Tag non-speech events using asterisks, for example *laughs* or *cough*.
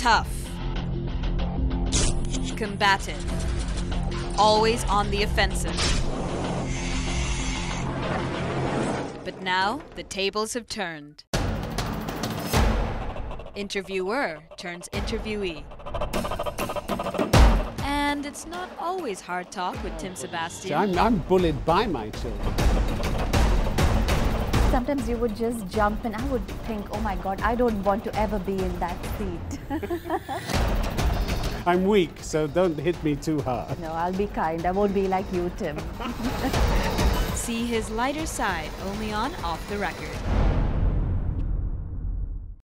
Tough. Combative. Always on the offensive. But now the tables have turned. Interviewer turns interviewee. And it's not always hard talk with Tim oh, Sebastian. I'm, I'm bullied by my children. Sometimes you would just jump and I would think, oh my God, I don't want to ever be in that seat. *laughs* I'm weak, so don't hit me too hard. no, I'll be kind. I won't be like you, Tim. *laughs* See his lighter side only on Off the Record.